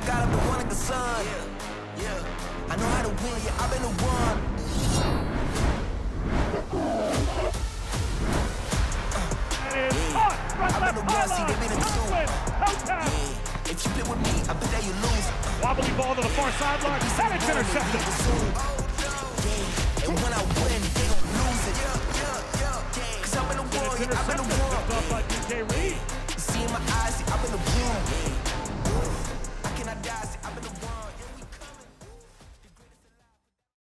I I'm the one like the sun. Yeah, yeah. I know how to win, yeah, I've been the one. Uh, I've been the one, see, they been the two. Yeah, if you play with me, I bet that you lose. Wobbly ball to the far sideline, and it's intercepted. Yeah, and when I win, they gon' lose it. Cause I've been the one, yeah, I've been the one.